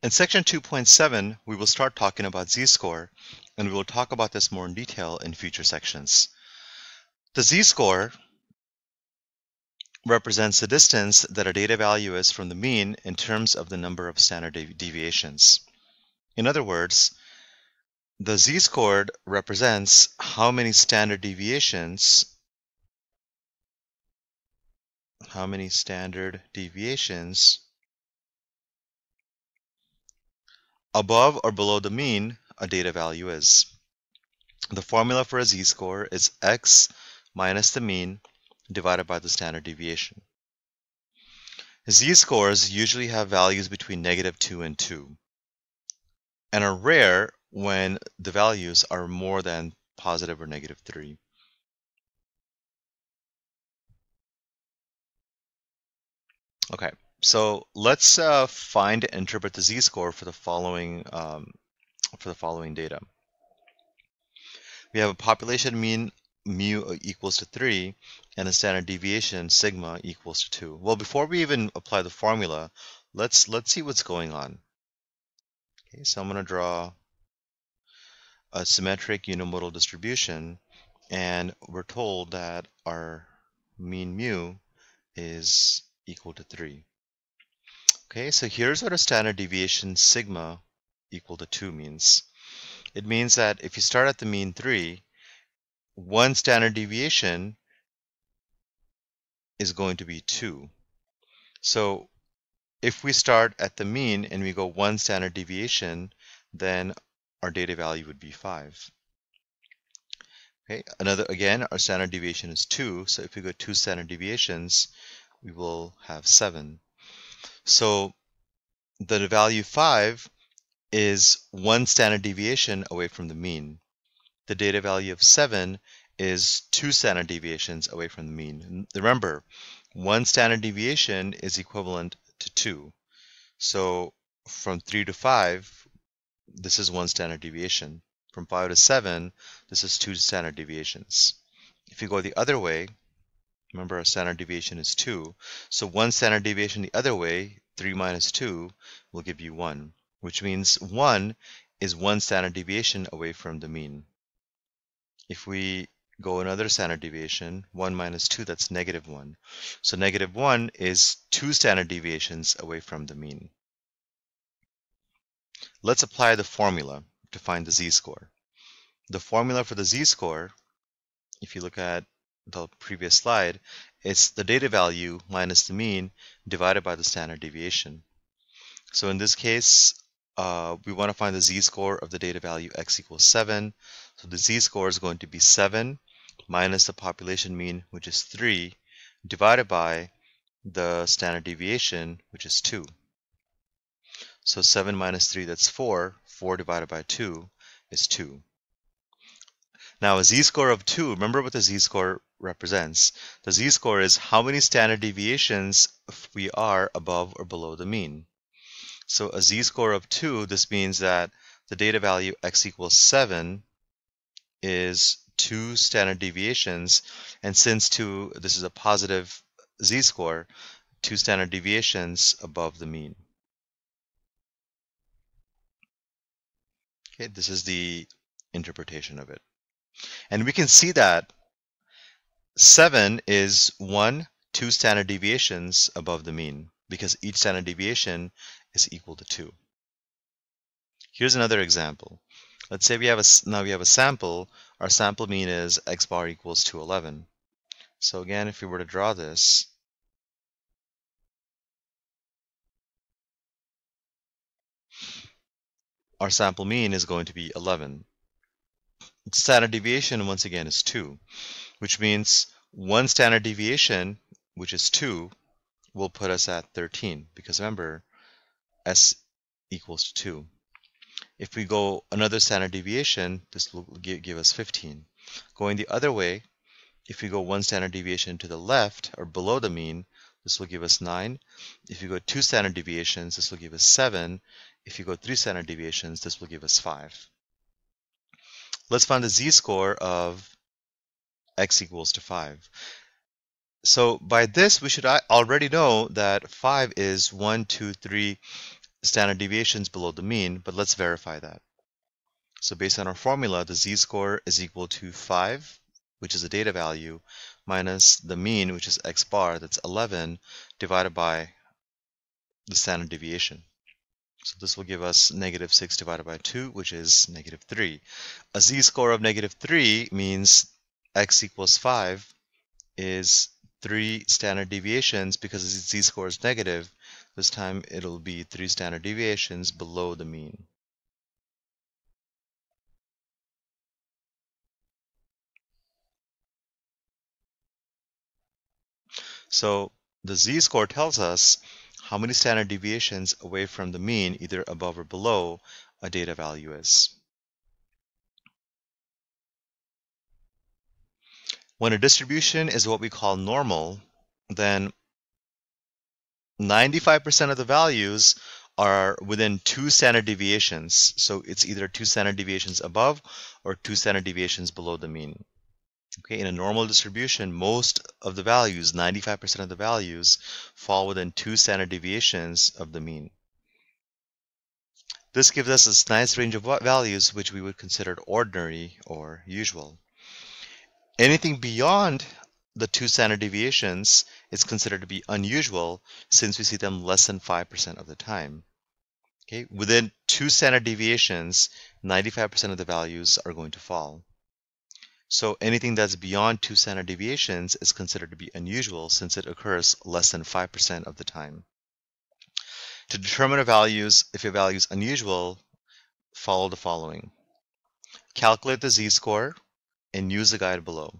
In section 2.7, we will start talking about z-score, and we will talk about this more in detail in future sections. The z-score represents the distance that a data value is from the mean in terms of the number of standard deviations. In other words, the z-score represents how many standard deviations how many standard deviations above or below the mean a data value is. The formula for a z-score is x minus the mean divided by the standard deviation. Z-scores usually have values between negative 2 and 2 and are rare when the values are more than positive or negative 3. Okay, so let's uh, find and interpret the z-score for the following um, for the following data. We have a population mean mu equals to 3 and a standard deviation sigma equals to 2. Well, before we even apply the formula, let's let's see what's going on. Okay, so I'm going to draw a symmetric unimodal distribution and we're told that our mean mu is equal to 3. Okay, so here's what a standard deviation sigma equal to 2 means. It means that if you start at the mean 3, one standard deviation is going to be 2. So if we start at the mean and we go one standard deviation, then our data value would be 5. Okay, another again, our standard deviation is 2. So if we go two standard deviations, we will have 7. So the value 5 is one standard deviation away from the mean. The data value of 7 is two standard deviations away from the mean. Remember, one standard deviation is equivalent to 2. So from 3 to 5, this is one standard deviation. From 5 to 7, this is two standard deviations. If you go the other way, Remember our standard deviation is 2. So one standard deviation the other way, 3 minus 2, will give you 1, which means 1 is one standard deviation away from the mean. If we go another standard deviation, 1 minus 2, that's negative 1. So negative 1 is two standard deviations away from the mean. Let's apply the formula to find the z-score. The formula for the z-score, if you look at the previous slide, it's the data value minus the mean divided by the standard deviation. So in this case, uh, we want to find the z-score of the data value x equals 7. So the z-score is going to be 7 minus the population mean, which is 3, divided by the standard deviation, which is 2. So 7 minus 3, that's 4. 4 divided by 2 is 2. Now a z-score of 2, remember what the z-score represents. The z-score is how many standard deviations we are above or below the mean. So a z-score of 2, this means that the data value x equals 7 is 2 standard deviations. And since 2, this is a positive z-score, 2 standard deviations above the mean. Okay, this is the interpretation of it. And we can see that 7 is 1, 2 standard deviations above the mean because each standard deviation is equal to 2. Here's another example. Let's say we have a, now we have a sample. Our sample mean is x bar equals 211. So again, if we were to draw this, our sample mean is going to be 11 standard deviation once again is 2, which means one standard deviation, which is 2, will put us at 13 because remember s equals 2. If we go another standard deviation, this will give, us 15. Going the other way, if we go one standard deviation to the left or below the mean, this will give us 9. If you go two standard deviations, this will give us 7. If you go three standard deviations, this will give us 5. Let's find the z-score of x equals to 5. So by this, we should uh, already know that 5 is 1, 2, 3, standard deviations below the mean, but let's verify that. So based on our formula, the z-score is equal to 5, which is the data value, minus the mean, which is x bar, that's 11, divided by the standard deviation. So this will give us negative 6 divided by 2, which is negative 3. A z-score of negative 3 means x equals 5 is 3 standard deviations because the z-score is negative. This time it'll be 3 standard deviations below the mean. So the z-score tells us how many standard deviations away from the mean, either above or below, a data value is. When a distribution is what we call normal, then 95% of the values are within two standard deviations. So it's either two standard deviations above or two standard deviations below the mean. Okay, in a normal distribution, most of the values, 95% of the values, fall within two standard deviations of the mean. This gives us this nice range of values which we would consider ordinary or usual. Anything beyond the two standard deviations is considered to be unusual since we see them less than 5% of the time. Okay, within two standard deviations, 95% of the values are going to fall. So anything that's beyond two standard deviations is considered to be unusual since it occurs less than 5% of the time. To determine a values, if a value is unusual, follow the following. Calculate the z-score and use the guide below.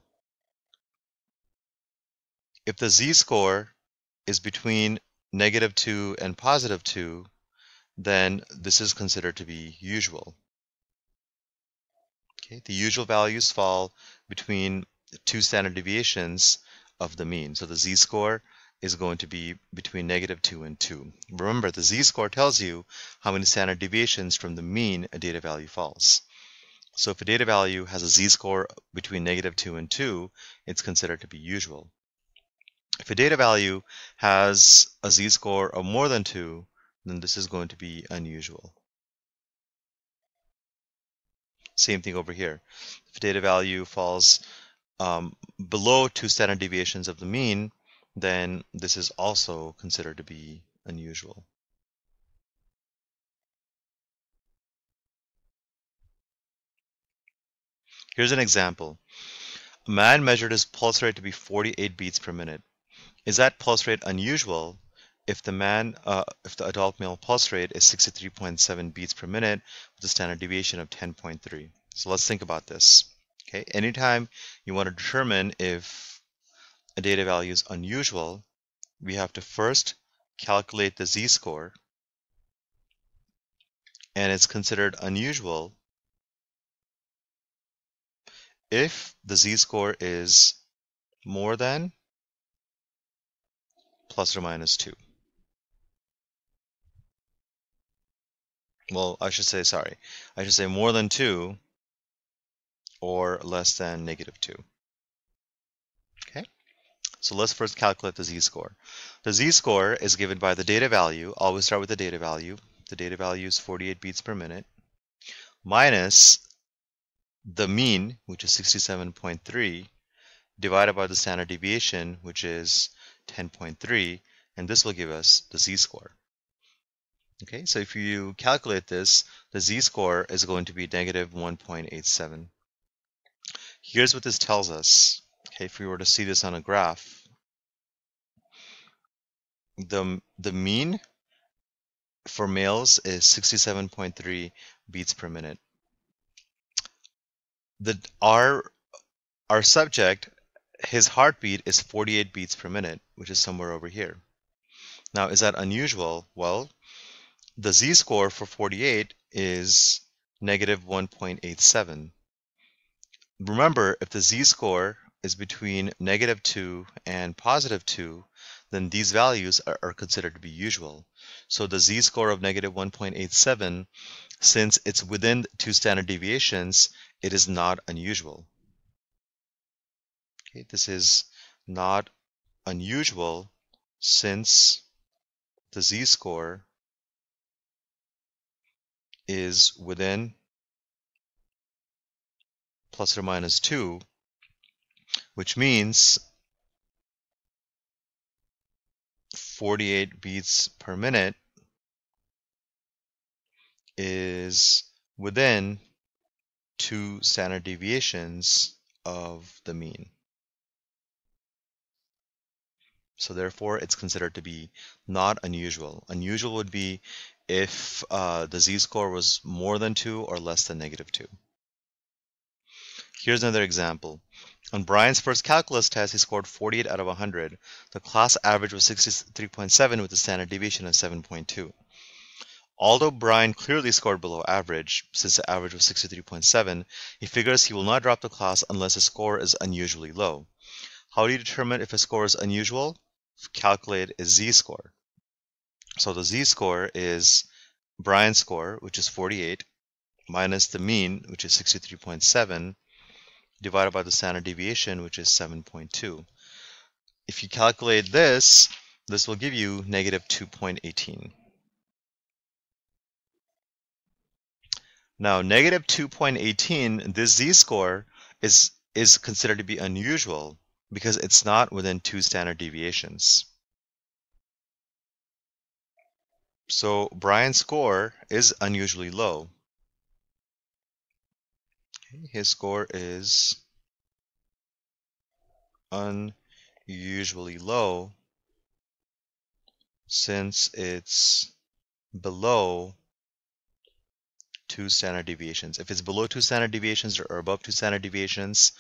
If the z-score is between negative 2 and positive 2, then this is considered to be usual. Okay, the usual values fall between two standard deviations of the mean. So the z-score is going to be between negative 2 and 2. Remember, the z-score tells you how many standard deviations from the mean a data value falls. So if a data value has a z-score between negative 2 and 2, it's considered to be usual. If a data value has a z-score of more than 2, then this is going to be unusual. Same thing over here. If a data value falls um, below two standard deviations of the mean, then this is also considered to be unusual. Here's an example. A man measured his pulse rate to be 48 beats per minute. Is that pulse rate unusual if the man, uh, if the adult male pulse rate is 63.7 beats per minute with a standard deviation of 10.3. So let's think about this. Okay, anytime you want to determine if a data value is unusual, we have to first calculate the z-score and it's considered unusual if the z-score is more than plus or minus 2. well, I should say, sorry, I should say more than 2 or less than negative 2. Okay, so let's first calculate the z-score. The z-score is given by the data value. Always start with the data value. The data value is 48 beats per minute minus the mean, which is 67.3, divided by the standard deviation, which is 10.3, and this will give us the z-score. Okay, so if you calculate this, the z-score is going to be negative 1.87. Here's what this tells us. Okay, if we were to see this on a graph, the, the mean for males is 67.3 beats per minute. The, our, our subject, his heartbeat is 48 beats per minute, which is somewhere over here. Now, is that unusual? Well, the z-score for 48 is negative 1.87. Remember, if the z-score is between negative 2 and positive 2, then these values are, are considered to be usual. So the z-score of negative 1.87, since it's within two standard deviations, it is not unusual. Okay, this is not unusual since the z-score is within plus or minus 2, which means 48 beats per minute is within two standard deviations of the mean. So therefore, it's considered to be not unusual. Unusual would be if uh, the z-score was more than 2 or less than negative 2. Here's another example. On Brian's first calculus test, he scored 48 out of 100. The class average was 63.7 with a standard deviation of 7.2. Although Brian clearly scored below average, since the average was 63.7, he figures he will not drop the class unless his score is unusually low. How do you determine if a score is unusual? Calculate a z-score. So the z-score is Brian's score, which is 48, minus the mean, which is 63.7, divided by the standard deviation, which is 7.2. If you calculate this, this will give you negative 2.18. Now, negative 2.18, this z-score is, is considered to be unusual because it's not within two standard deviations. So Brian's score is unusually low. his score is unusually low since it's below two standard deviations. If it's below two standard deviations or above two standard deviations,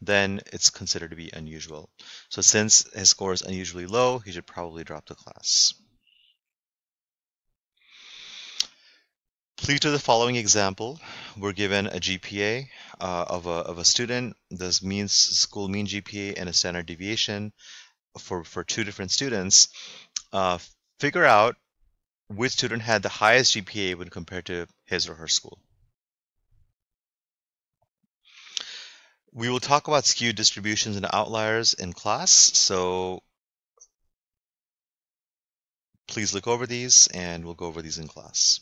then it's considered to be unusual. So since his score is unusually low, he should probably drop the class. Please do the following example. We're given a GPA uh, of, a, of a student, this means school mean GPA and a standard deviation for, for two different students. Uh, figure out which student had the highest GPA when compared to his or her school. We will talk about skewed distributions and outliers in class, so please look over these and we'll go over these in class.